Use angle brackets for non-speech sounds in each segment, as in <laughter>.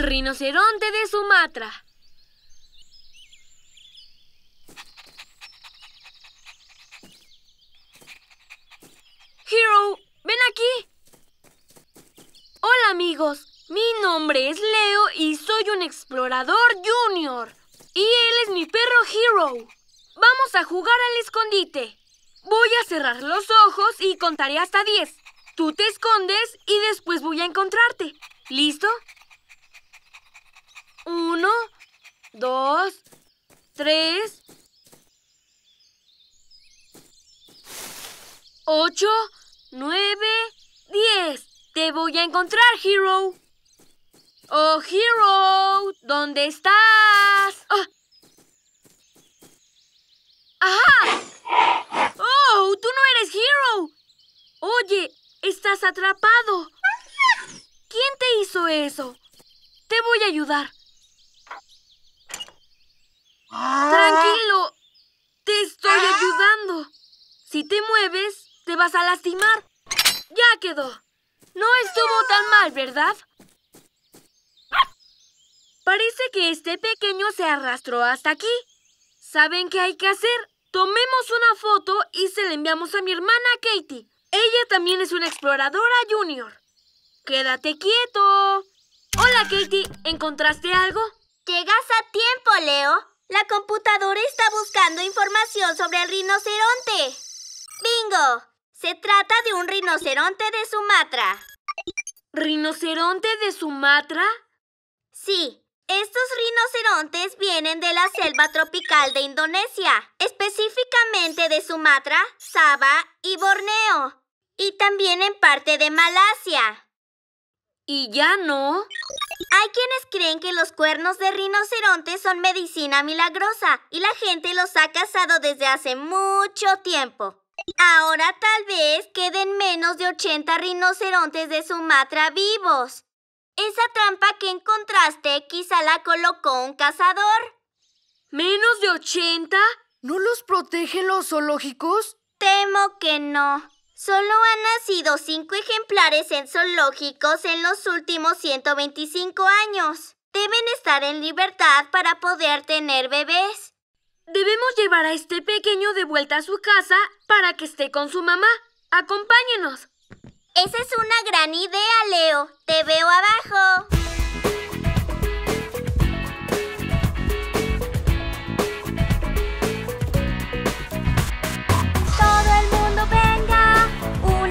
El rinoceronte de Sumatra. Hero, ven aquí. Hola amigos, mi nombre es Leo y soy un explorador junior. Y él es mi perro Hero. Vamos a jugar al escondite. Voy a cerrar los ojos y contaré hasta 10. Tú te escondes y después voy a encontrarte. ¿Listo? Uno, dos, tres, ocho, nueve, diez. Te voy a encontrar, Hero. Oh, Hero, ¿dónde estás? Ah. ¡Ajá! ¡Oh, tú no eres Hero! Oye, estás atrapado. ¿Quién te hizo eso? Te voy a ayudar. Tranquilo, te estoy ayudando. Si te mueves, te vas a lastimar. Ya quedó. No estuvo tan mal, ¿verdad? Parece que este pequeño se arrastró hasta aquí. ¿Saben qué hay que hacer? Tomemos una foto y se la enviamos a mi hermana Katie. Ella también es una exploradora junior. Quédate quieto. Hola, Katie. ¿Encontraste algo? Llegas a tiempo, Leo. La computadora está buscando información sobre el rinoceronte. ¡Bingo! Se trata de un rinoceronte de Sumatra. ¿Rinoceronte de Sumatra? Sí, estos rinocerontes vienen de la selva tropical de Indonesia, específicamente de Sumatra, Sabah y Borneo, y también en parte de Malasia. ¿Y ya no? Hay quienes creen que los cuernos de rinoceronte son medicina milagrosa y la gente los ha cazado desde hace mucho tiempo. Ahora tal vez queden menos de 80 rinocerontes de Sumatra vivos. Esa trampa que encontraste quizá la colocó un cazador. ¿Menos de 80? ¿No los protegen los zoológicos? Temo que no. Solo han nacido cinco ejemplares en zoológicos en los últimos 125 años. Deben estar en libertad para poder tener bebés. Debemos llevar a este pequeño de vuelta a su casa para que esté con su mamá. Acompáñenos. Esa es una gran idea, Leo. Te veo abajo.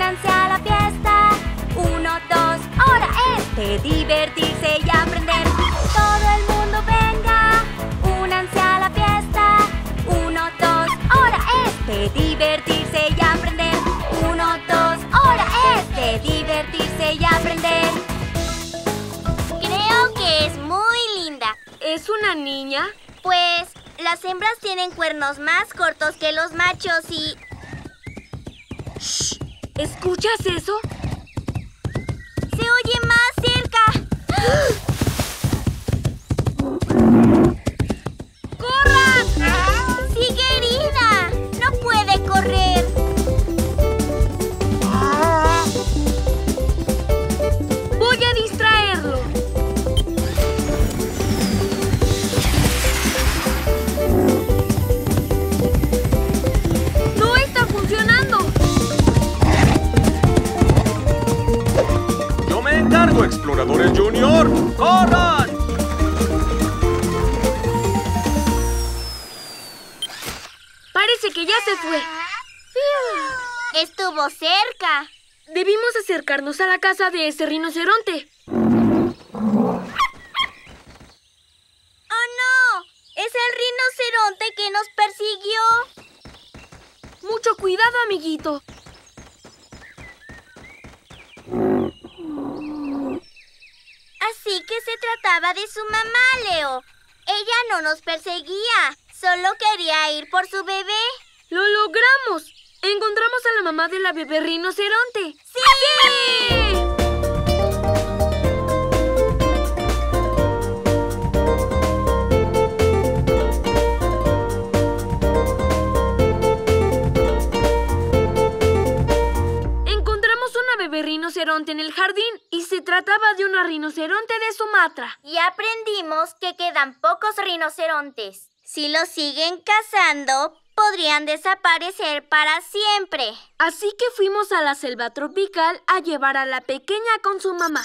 Únanse a la fiesta. Uno, dos, ahora es de divertirse y aprender. Todo el mundo venga, únanse a la fiesta. Uno, dos, ahora es de divertirse y aprender. Uno, dos, ahora es de divertirse y aprender. Creo que es muy linda. ¿Es una niña? Pues las hembras tienen cuernos más cortos que los machos y... ¿Escuchas eso? ¡Se oye más cerca! <gasps> <gasps> Parece que ya se fue. Estuvo cerca. Debimos acercarnos a la casa de ese rinoceronte. ¡Oh, no! ¡Es el rinoceronte que nos persiguió! Mucho cuidado, amiguito. Así que se trataba de su mamá, Leo. Ella no nos perseguía, solo quería ir por su bebé. ¡Lo logramos! Encontramos a la mamá de la bebé rinoceronte. ¡Sí! Encontramos una bebé rinoceronte en el jardín y se trataba de una rinoceronte de Sumatra. Y aprendimos que quedan pocos rinocerontes. Si los siguen cazando, podrían desaparecer para siempre. Así que fuimos a la selva tropical a llevar a la pequeña con su mamá.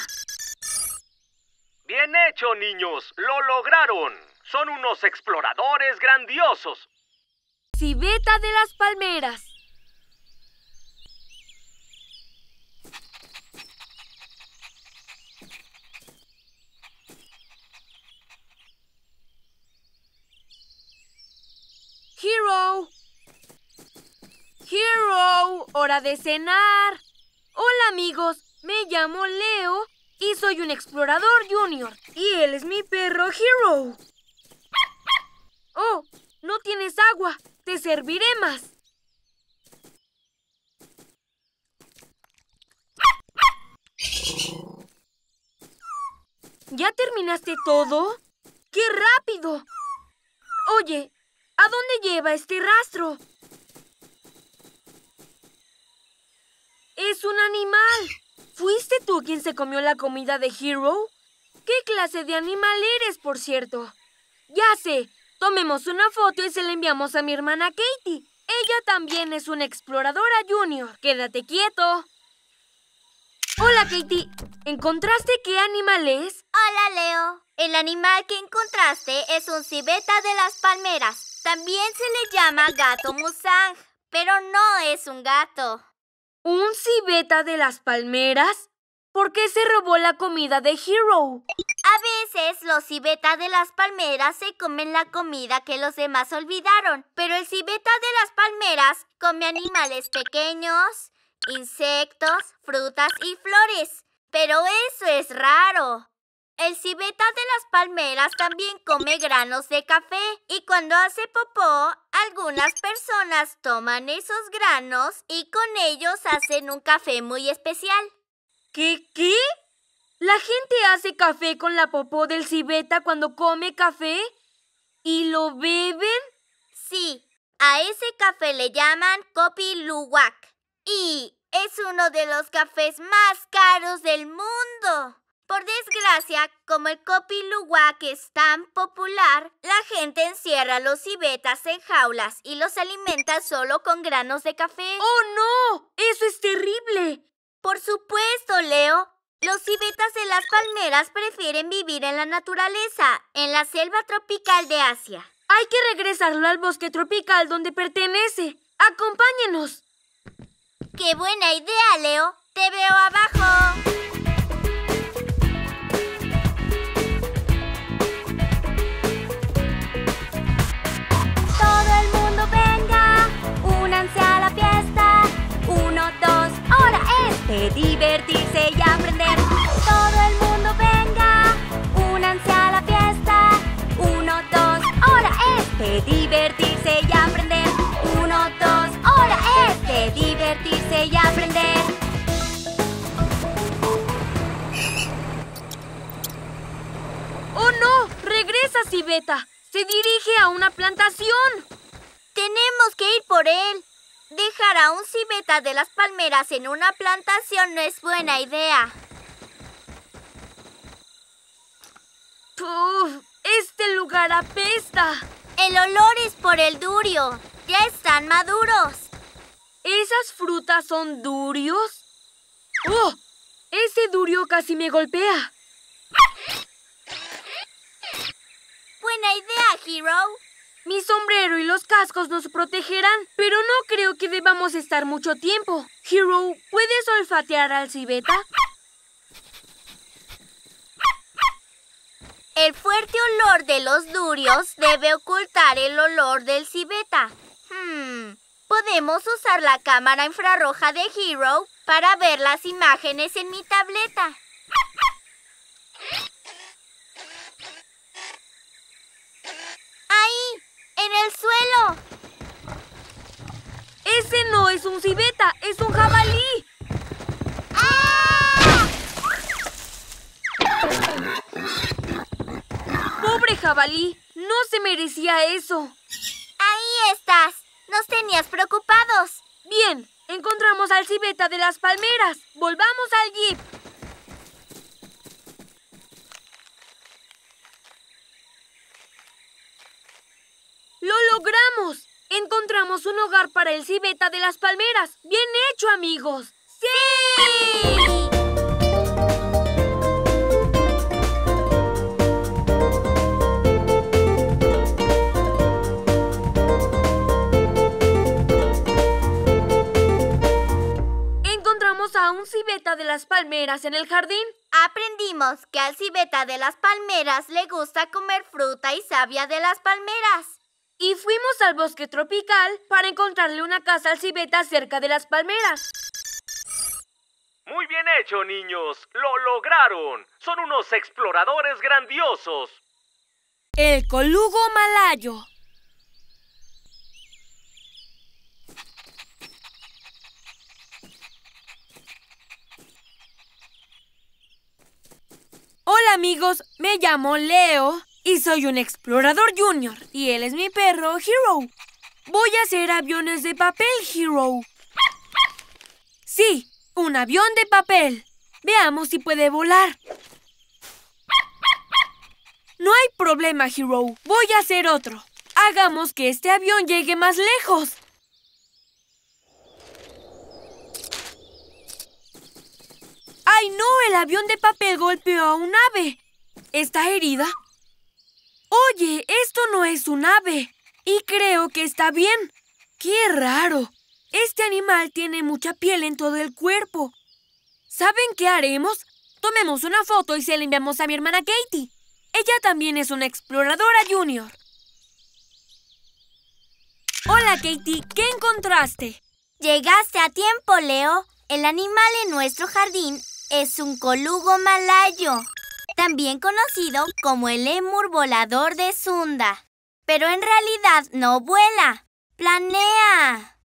Bien hecho, niños. Lo lograron. Son unos exploradores grandiosos. Civeta de las palmeras. Hero. Hero, hora de cenar. Hola amigos, me llamo Leo y soy un explorador junior. Y él es mi perro Hero. Oh, no tienes agua. Te serviré más. ¿Ya terminaste todo? ¡Qué rápido! Oye, ¿a dónde lleva este rastro? Es un animal. ¿Fuiste tú quien se comió la comida de Hero? ¿Qué clase de animal eres, por cierto? Ya sé, tomemos una foto y se la enviamos a mi hermana Katie. Ella también es una exploradora junior. Quédate quieto. Hola, Katie. ¿Encontraste qué animal es? Hola, Leo. El animal que encontraste es un civeta de las palmeras. También se le llama gato musang, pero no es un gato. ¿Un civeta de las palmeras? ¿Por qué se robó la comida de Hero? A veces los civetas de las palmeras se comen la comida que los demás olvidaron, pero el civeta de las palmeras come animales pequeños, insectos, frutas y flores. Pero eso es raro. El civeta de las palmeras también come granos de café y cuando hace popó, algunas personas toman esos granos y con ellos hacen un café muy especial. ¿Qué qué? ¿La gente hace café con la popó del civeta cuando come café? ¿Y lo beben? Sí, a ese café le llaman Kopi Luwak y es uno de los cafés más caros del mundo. Por desgracia, como el Kopi Luwak es tan popular, la gente encierra los civetas en jaulas y los alimenta solo con granos de café. ¡Oh, no! ¡Eso es terrible! Por supuesto, Leo. Los civetas de las palmeras prefieren vivir en la naturaleza, en la selva tropical de Asia. Hay que regresarlo al bosque tropical donde pertenece. Acompáñenos. ¡Qué buena idea, Leo! Te veo abajo. ¡Regresa, civeta! Se dirige a una plantación. Tenemos que ir por él. Dejar a un civeta de las palmeras en una plantación no es buena idea. Uf, este lugar apesta. El olor es por el durio. Ya están maduros. ¿Esas frutas son durios? ¡Oh! Ese durio casi me golpea. Buena idea, Hero. Mi sombrero y los cascos nos protegerán, pero no creo que debamos estar mucho tiempo. Hero, ¿puedes olfatear al civeta? El fuerte olor de los durios debe ocultar el olor del civeta. Hmm, podemos usar la cámara infrarroja de Hero para ver las imágenes en mi tableta. Ahí, en el suelo. Ese no es un civeta, es un jabalí. ¡Ah! Pobre jabalí, no se merecía eso. Ahí estás. Nos tenías preocupados. Bien, encontramos al civeta de las palmeras. Volvamos al jeep. Logramos! Encontramos un hogar para el cibeta de las palmeras. ¡Bien hecho, amigos! ¡Sí! Encontramos a un cibeta de las palmeras en el jardín. Aprendimos que al cibeta de las palmeras le gusta comer fruta y savia de las palmeras. Y fuimos al bosque tropical para encontrarle una casa al cibeta cerca de las palmeras. Muy bien hecho, niños. Lo lograron. Son unos exploradores grandiosos. El colugo malayo. Hola amigos, me llamo Leo y soy un explorador junior y él es mi perro Hero. Voy a hacer aviones de papel, Hero. Sí, un avión de papel. Veamos si puede volar. No hay problema, Hero. Voy a hacer otro. Hagamos que este avión llegue más lejos. ¡Ay, no! El avión de papel golpeó a un ave. ¿Está herida? Oye, esto no es un ave. Y creo que está bien. ¡Qué raro! Este animal tiene mucha piel en todo el cuerpo. ¿Saben qué haremos? Tomemos una foto y se la enviamos a mi hermana Katie. Ella también es una exploradora junior. Hola, Katie. ¿Qué encontraste? Llegaste a tiempo, Leo. El animal en nuestro jardín es un colugo malayo, también conocido como el lemur volador de Sunda. Pero en realidad no vuela, planea.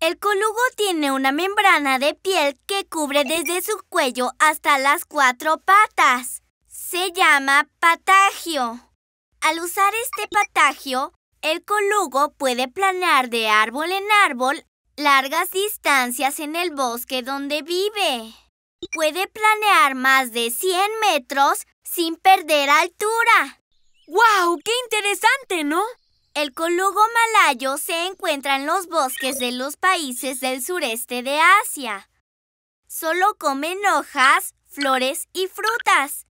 El colugo tiene una membrana de piel que cubre desde su cuello hasta las cuatro patas. Se llama patagio. Al usar este patagio, el colugo puede planear de árbol en árbol largas distancias en el bosque donde vive. Puede planear más de 100 metros sin perder altura. ¡Guau! ¡Qué interesante, ¿no? El colugo malayo se encuentra en los bosques de los países del sureste de Asia. Solo comen hojas, flores y frutas.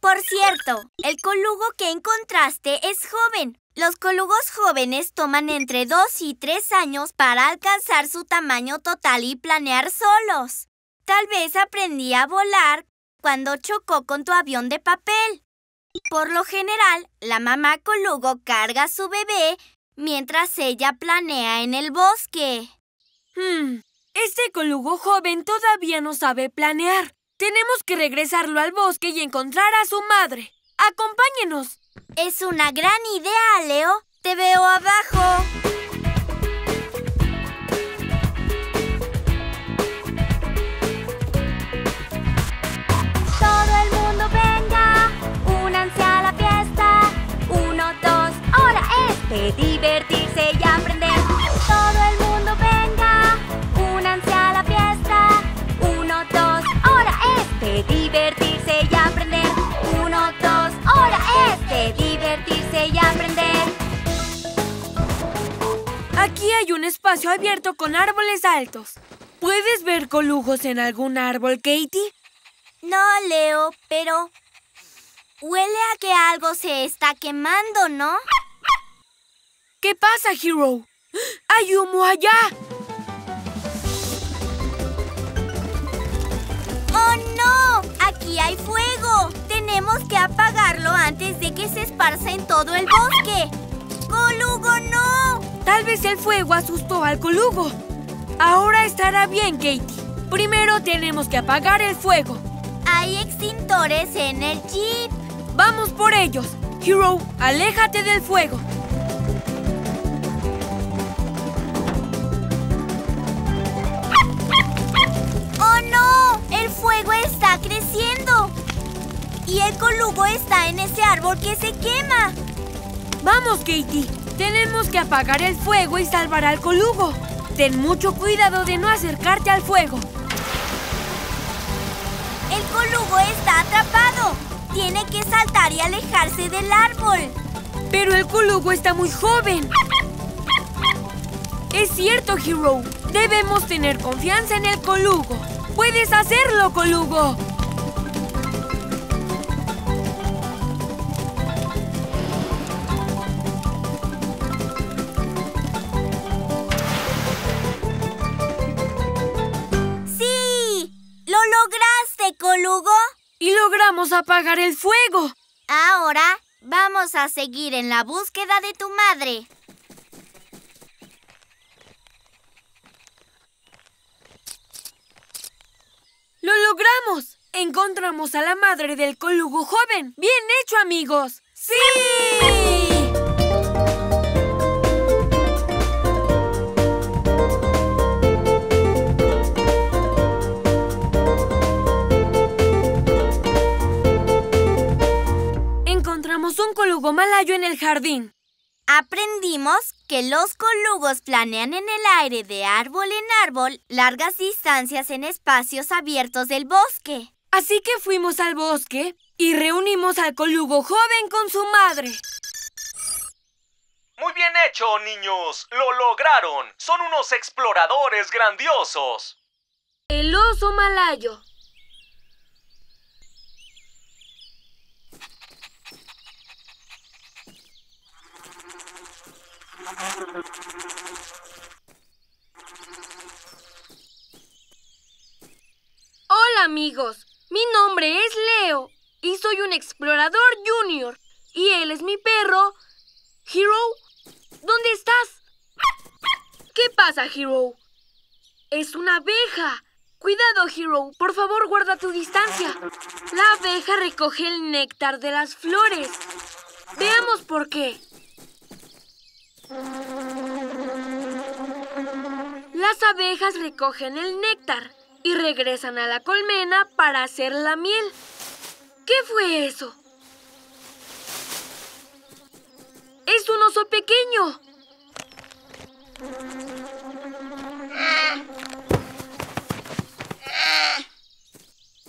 Por cierto, el colugo que encontraste es joven. Los colugos jóvenes toman entre 2 y 3 años para alcanzar su tamaño total y planear solos. Tal vez aprendí a volar cuando chocó con tu avión de papel. Por lo general, la mamá colugo carga a su bebé mientras ella planea en el bosque. Hmm, este colugo joven todavía no sabe planear. Tenemos que regresarlo al bosque y encontrar a su madre. ¡Acompáñenos! Es una gran idea, Leo. Te veo abajo. De divertirse y aprender. Todo el mundo venga, únanse a la fiesta. Uno, dos, ahora es de divertirse y aprender. Uno, dos, ahora es de divertirse y aprender. Aquí hay un espacio abierto con árboles altos. ¿Puedes ver colugos en algún árbol, Katie? No, Leo, pero... Huele a que algo se está quemando, ¿no? ¿Qué pasa, Hero? ¡Hay humo allá! ¡Oh, no! ¡Aquí hay fuego! Tenemos que apagarlo antes de que se esparza en todo el bosque. ¡Colugo, no! Tal vez el fuego asustó al colugo. Ahora estará bien, Katie. Primero tenemos que apagar el fuego. Hay extintores en el jeep. Vamos por ellos. Hero, aléjate del fuego. Colugo está en ese árbol que se quema. Vamos, Katie. Tenemos que apagar el fuego y salvar al colugo. Ten mucho cuidado de no acercarte al fuego. El colugo está atrapado. Tiene que saltar y alejarse del árbol. Pero el colugo está muy joven. Es cierto, Hero. Debemos tener confianza en el colugo. ¡Puedes hacerlo, colugo! Y logramos apagar el fuego. Ahora vamos a seguir en la búsqueda de tu madre. ¡Lo logramos! Encontramos a la madre del colugo joven. ¡Bien hecho, amigos! ¡Sí! Encontramos un colugo malayo en el jardín. Aprendimos que los colugos planean en el aire de árbol en árbol largas distancias en espacios abiertos del bosque. Así que fuimos al bosque y reunimos al colugo joven con su madre. Muy bien hecho, niños. Lo lograron. Son unos exploradores grandiosos. El oso malayo. Hola amigos, mi nombre es Leo y soy un explorador junior. Y él es mi perro. Hero, ¿dónde estás? ¿Qué pasa, Hero? Es una abeja. Cuidado, Hero. Por favor, guarda tu distancia. La abeja recoge el néctar de las flores. Veamos por qué. Las abejas recogen el néctar y regresan a la colmena para hacer la miel. ¿Qué fue eso? Es un oso pequeño.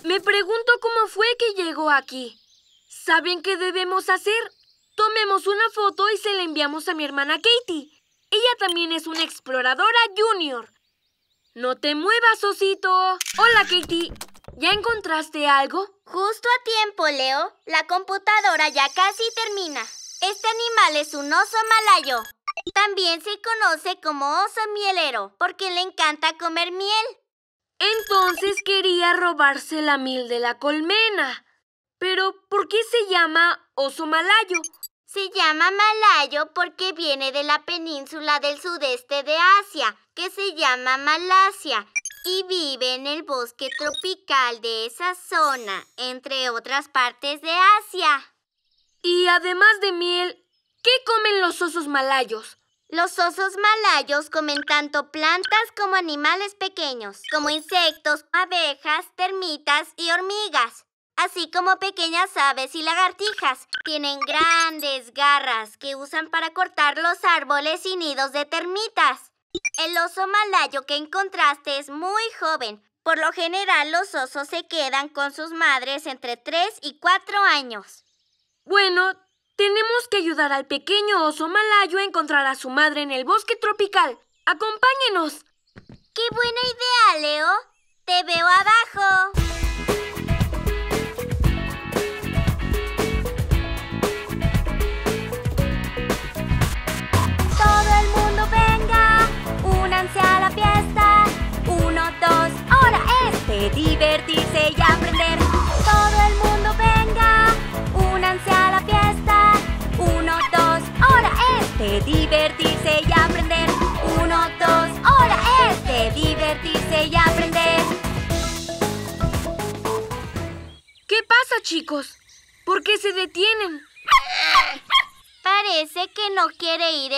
Me pregunto cómo fue que llegó aquí. ¿Saben qué debemos hacer? Tomemos una foto y se la enviamos a mi hermana Katie. Ella también es una exploradora junior. No te muevas, osito. Hola, Katie. ¿Ya encontraste algo? Justo a tiempo, Leo. La computadora ya casi termina. Este animal es un oso malayo. También se conoce como oso mielero porque le encanta comer miel. Entonces quería robarse la miel de la colmena. Pero, ¿por qué se llama oso malayo? Se llama malayo porque viene de la península del sudeste de Asia, que se llama Malasia, y vive en el bosque tropical de esa zona, entre otras partes de Asia. Y además de miel, ¿qué comen los osos malayos? Los osos malayos comen tanto plantas como animales pequeños, como insectos, abejas, termitas y hormigas así como pequeñas aves y lagartijas. Tienen grandes garras que usan para cortar los árboles y nidos de termitas. El oso malayo que encontraste es muy joven. Por lo general, los osos se quedan con sus madres entre 3 y 4 años. Bueno, tenemos que ayudar al pequeño oso malayo a encontrar a su madre en el bosque tropical. ¡Acompáñenos! ¡Qué buena idea, Leo! ¡Te veo abajo!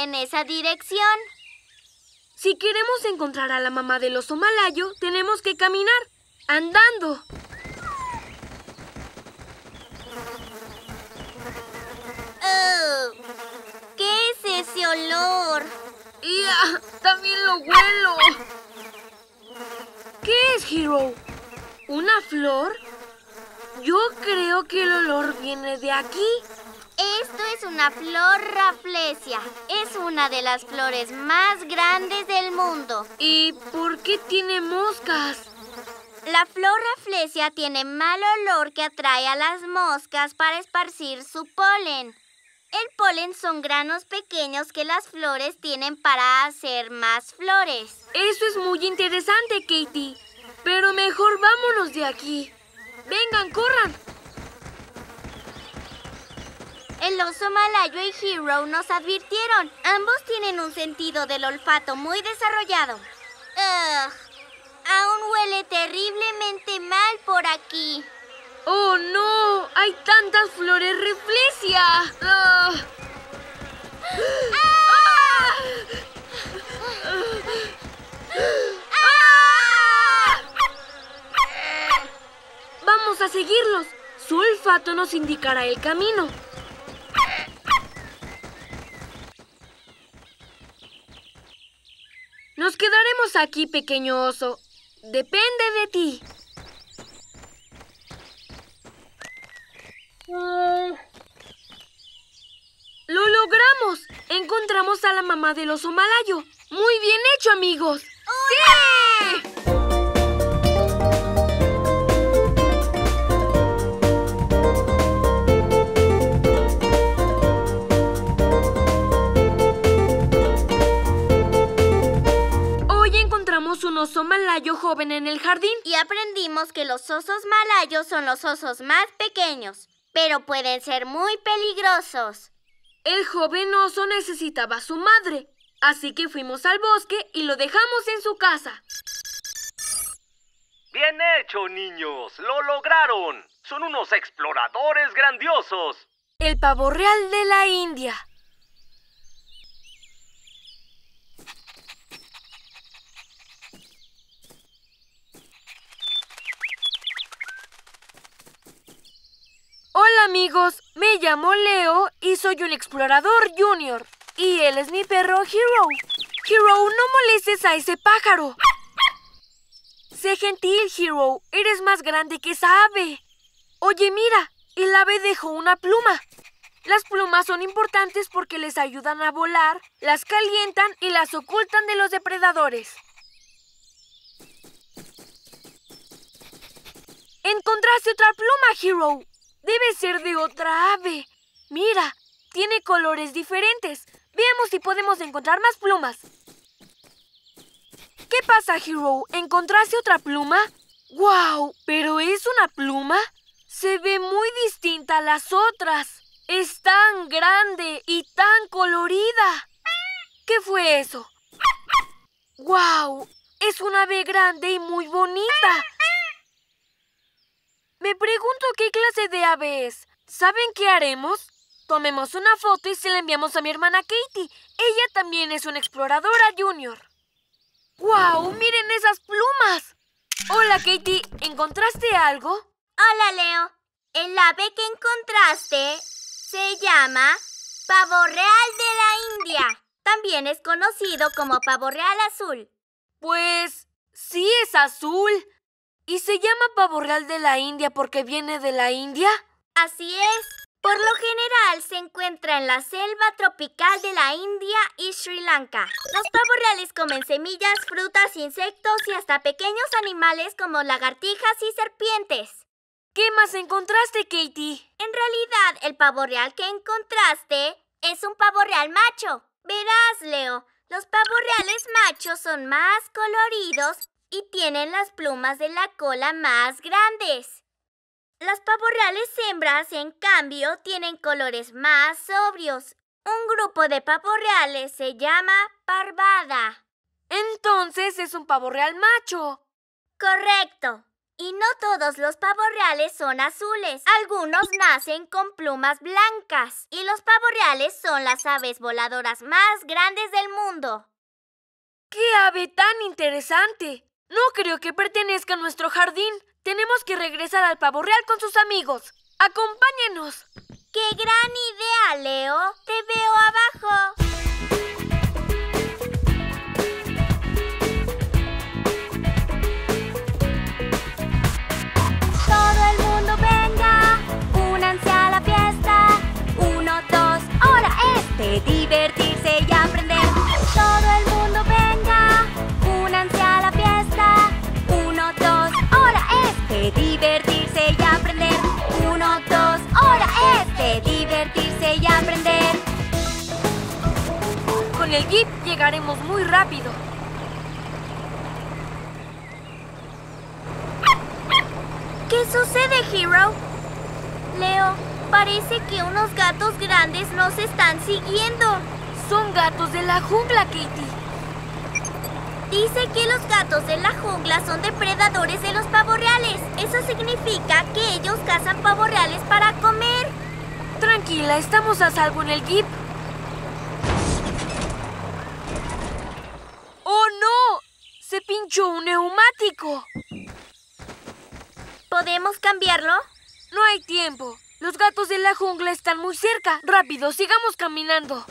En esa dirección. Si queremos encontrar a la mamá del oso malayo, tenemos que caminar, andando. Oh, ¿Qué es ese olor? ¡Ya! ¡También lo huelo! ¿Qué es, Hero? ¿Una flor? Yo creo que el olor viene de aquí. Esto es una flor raflesia. Es una de las flores más grandes del mundo. ¿Y por qué tiene moscas? La flor raflesia tiene mal olor que atrae a las moscas para esparcir su polen. El polen son granos pequeños que las flores tienen para hacer más flores. Eso es muy interesante, Katie. Pero mejor vámonos de aquí. Vengan, corran. El oso malayo y Hero nos advirtieron. Ambos tienen un sentido del olfato muy desarrollado. Ugh, aún huele terriblemente mal por aquí. ¡Oh, no! ¡Hay tantas flores reflesia! ¡Ah! ¡Ah! ¡Ah! Vamos a seguirlos. Su olfato nos indicará el camino. Nos quedaremos aquí, pequeño oso. Depende de ti. ¡Lo logramos! Encontramos a la mamá del oso malayo. Muy bien hecho, amigos. ¡Sí! Malayo joven en el jardín. Y aprendimos que los osos malayos son los osos más pequeños, pero pueden ser muy peligrosos. El joven oso necesitaba a su madre, así que fuimos al bosque y lo dejamos en su casa. Bien hecho, niños. Lo lograron. Son unos exploradores grandiosos. El pavo real de la India. Hola amigos, me llamo Leo y soy un explorador junior. Y él es mi perro Hero. Hero, no molestes a ese pájaro. Sé gentil, Hero. Eres más grande que esa ave. Oye, mira, el ave dejó una pluma. Las plumas son importantes porque les ayudan a volar, las calientan y las ocultan de los depredadores. Encontraste otra pluma, Hero. Debe ser de otra ave. Mira, tiene colores diferentes. Veamos si podemos encontrar más plumas. ¿Qué pasa, Hero? ¿Encontraste otra pluma? ¡Wow! ¿Pero es una pluma? Se ve muy distinta a las otras. Es tan grande y tan colorida. ¿Qué fue eso? ¡Wow! Es una ave grande y muy bonita. Me pregunto qué clase de ave es. ¿Saben qué haremos? Tomemos una foto y se la enviamos a mi hermana Katie. Ella también es una exploradora junior. ¡Wow! ¡Miren esas plumas! Hola, Katie. ¿Encontraste algo? Hola, Leo. El ave que encontraste se llama pavo real de la India. También es conocido como pavo real azul. Pues sí es azul. ¿Y se llama pavo real de la India porque viene de la India? Así es. Por lo general se encuentra en la selva tropical de la India y Sri Lanka. Los pavos reales comen semillas, frutas, insectos y hasta pequeños animales como lagartijas y serpientes. ¿Qué más encontraste, Katie? En realidad, el pavo real que encontraste es un pavo real macho. Verás, Leo, los pavos reales machos son más coloridos y tienen las plumas de la cola más grandes. Las pavos reales hembras, en cambio, tienen colores más sobrios. Un grupo de pavos reales se llama parvada. Entonces es un pavo real macho. Correcto. Y no todos los pavos reales son azules. Algunos nacen con plumas blancas. Y los pavos reales son las aves voladoras más grandes del mundo. ¡Qué ave tan interesante! No creo que pertenezca a nuestro jardín. Tenemos que regresar al pavo real con sus amigos. ¡Acompáñenos! ¡Qué gran idea, Leo! Te veo abajo. Todo el mundo venga, únanse a la fiesta. Uno, Con el jeep llegaremos muy rápido. ¿Qué sucede, Hero? Leo, parece que unos gatos grandes nos están siguiendo. Son gatos de la jungla, Katie. Dice que los gatos de la jungla son depredadores de los pavorreales. Eso significa que ellos cazan pavorreales para comer. Tranquila, estamos a salvo en el jeep. ¡Oh, no! Se pinchó un ¿Podemos cambiarlo? No hay tiempo. Los gatos de la jungla están muy cerca. Rápido, sigamos caminando.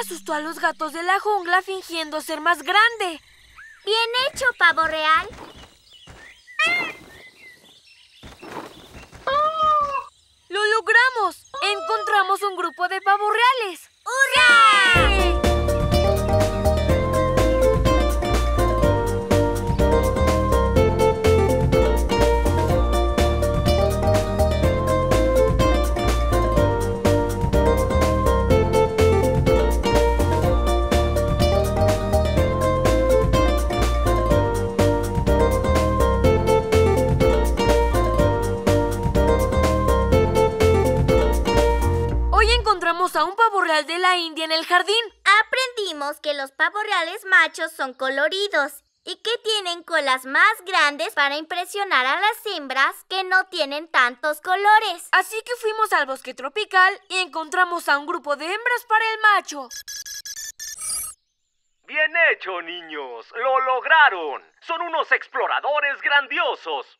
Asustó a los gatos de la jungla fingiendo ser más grande. Bien hecho, pavo real. ¡Lo logramos! Encontramos un grupo de pavos reales. ¡Hurra! Machos son coloridos y que tienen colas más grandes para impresionar a las hembras que no tienen tantos colores. Así que fuimos al bosque tropical y encontramos a un grupo de hembras para el macho. Bien hecho, niños. Lo lograron. Son unos exploradores grandiosos.